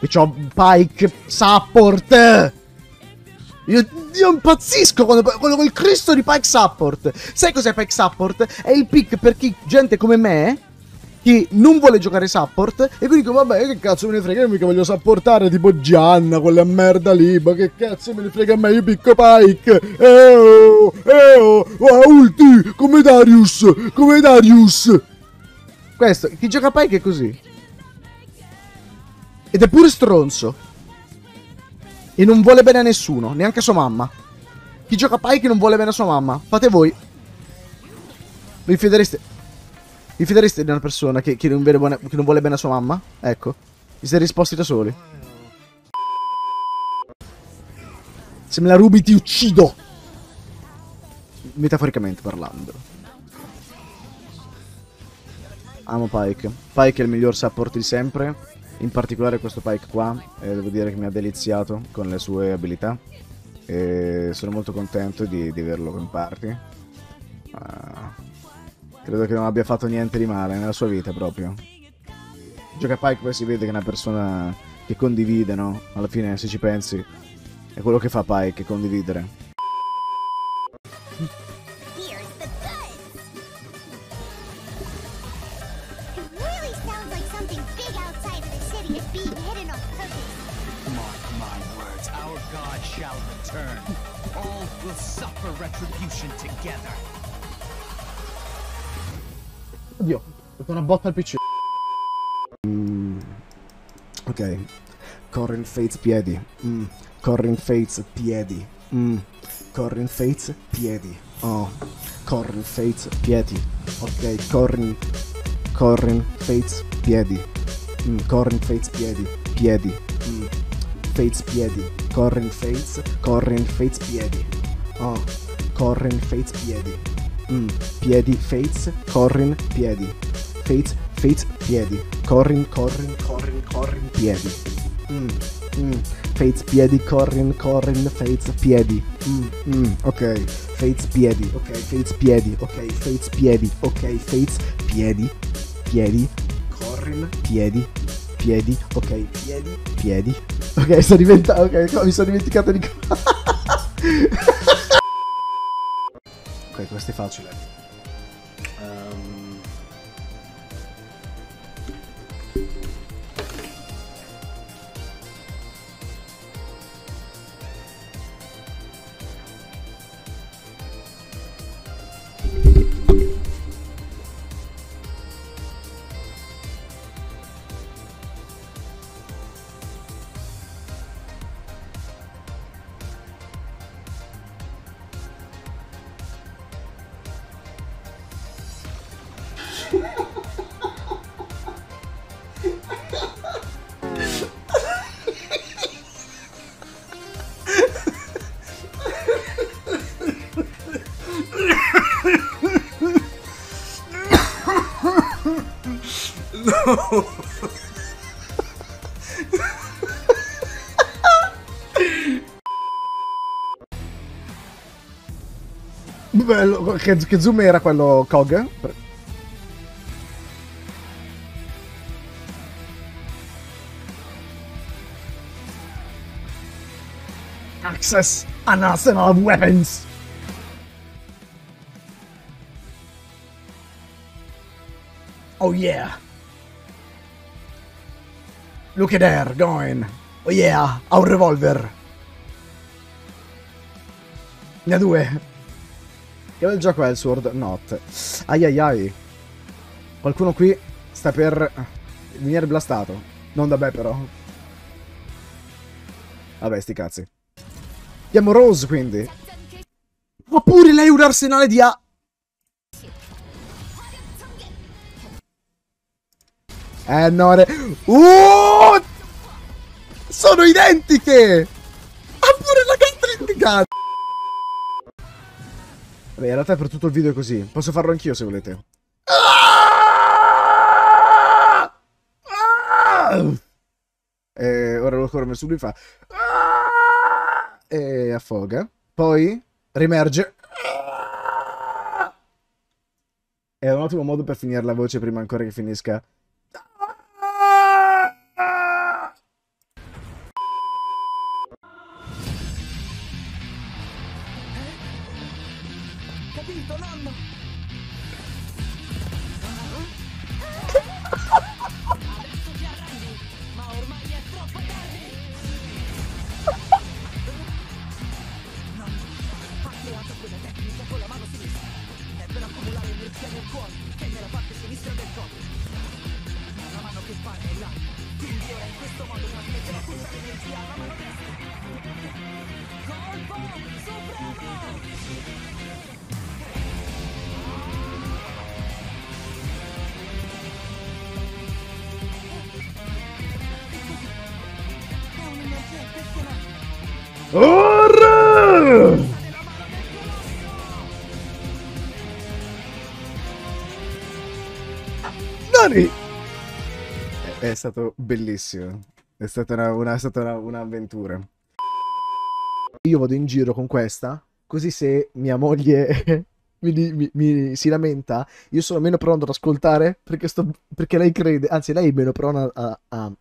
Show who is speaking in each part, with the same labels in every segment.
Speaker 1: E c'ho Pike Support. Io, io impazzisco quando, quando quel Cristo di Pike Support. Sai cos'è Pike Support? È il pick per chi, gente come me, che non vuole giocare support e quindi dico vabbè che cazzo me ne frega io mica voglio supportare tipo Gianna quella merda lì ma che cazzo me ne frega a me io picco Pike eo eo oh, ulti come Darius come Darius questo chi gioca Pike è così ed è pure stronzo e non vuole bene a nessuno neanche a sua mamma chi gioca Pike non vuole bene a sua mamma fate voi vi fidereste vi fidereste di una persona che, che, non buona, che, non vuole bene a sua mamma? Ecco. Vi siete risposti da soli. Se me la rubi ti uccido! Metaforicamente parlando. Amo Pike. Pike è il miglior support di sempre. In particolare questo Pike qua. E devo dire che mi ha deliziato con le sue abilità. E sono molto contento di, di averlo in party. Uh, Credo che non abbia fatto niente di male nella sua vita proprio. Gioca Pike poi si vede che è una persona che condivide, no? Alla fine, se ci pensi, è quello che fa Pike, condividere. All will suffer retribution together. Oddio, ho fatto una botta al PC. Mm, ok. Corrin Fates piedi. Mm. Corrin Fates piedi. Mm. Corrin Fates piedi. Oh. Corrin Fates piedi. Ok, Corrin. Corrin Fates piedi. Mm. Corrin Fates piedi. Piedi. Mm. Fates piedi. Corrin Fates. Corrin Fates piedi. Oh. Corrin Fates piedi. Mm, piedi, Fates, Corrin, piedi. Fates, Fates, piedi. Corrin, Corrin, Corrin, Corrin, piedi. Mm, mm. Fates, piedi, Corrin, Corrin, Fates, piedi. Mm, mm, ok. Fates, piedi, ok. Fates, piedi, ok. Fates, piedi, ok. Fates, piedi, piedi. Corrin, piedi, piedi, ok. Piedi, piedi. Ok, sto diventando. Ok, mi sono dimenticato di. Ok, questo è facile. Bello, che, che zoom era quello Cog? Access an arsenal of weapons! Oh yeah! Look at there, going. Oh yeah, ha un revolver. Ne ha due. Che bel gioco è il Sword Not. Ai ai ai. Qualcuno qui sta per venire blastato. Non da me però. Vabbè, sti cazzi. Abbiamo Rose quindi. Ma pure lei un arsenale di A. Eh no, re... Uh! Sono identiche! Ha pure la caratteristica! Vabbè, in realtà per tutto il video è così. Posso farlo anch'io se volete. Ah! Ah! E ora lo corre su lui fa e affoga. Poi rimerge. È un ottimo modo per finire la voce prima ancora che finisca. Eh?
Speaker 2: Capito, nonno? Tecnica con la mano sinistra. È per accumulare energia nel cuore, che è nella parte sinistra del corpo. La mano che fa è là. Quindi ora in questo modo trasmetterà tutta l'energia alla mano destra. Colpo supremo!
Speaker 1: Nani! È, è stato bellissimo. È stata, una, una- è stata una- un'avventura. Io vado in giro con questa, così se mia moglie mi, mi- mi- si lamenta, io sono meno pronto ad ascoltare perché, sto, perché lei crede, anzi lei è meno pronta a, a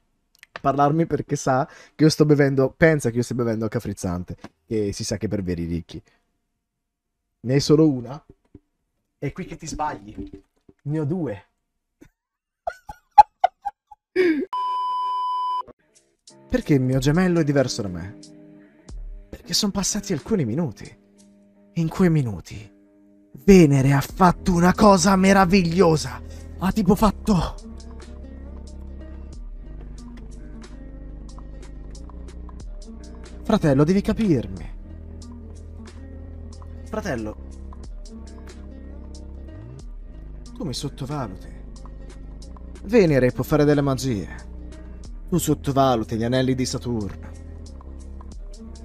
Speaker 1: parlarmi perché sa che io sto bevendo, pensa che io stia bevendo a caffrizzante, che si sa che per veri ricchi. Ne hai solo una? È qui che ti sbagli. Ne ho due. Perché il mio gemello è diverso da me? Perché sono passati alcuni minuti. In quei minuti, Venere ha fatto una cosa meravigliosa. Ha tipo fatto... Fratello, devi capirmi. Fratello, tu mi sottovaluti. Venere può fare delle magie. Tu sottovaluti gli anelli di Saturno.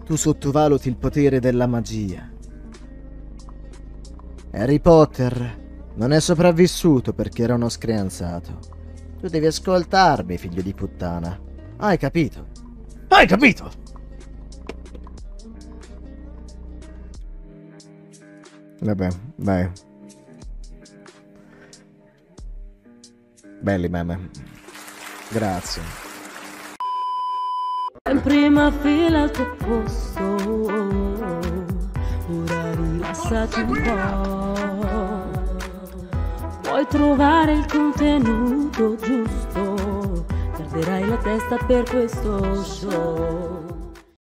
Speaker 1: Tu sottovaluti il potere della magia. Harry Potter non è sopravvissuto perché era uno screanzato. Tu devi ascoltarmi, figlio di puttana. Hai capito? Hai capito? Vabbè, vai. Belli meme. Grazie.
Speaker 3: In prima fila al tuo posto, ora rilassati un po'. Puoi trovare il contenuto giusto, perderai la testa per questo show.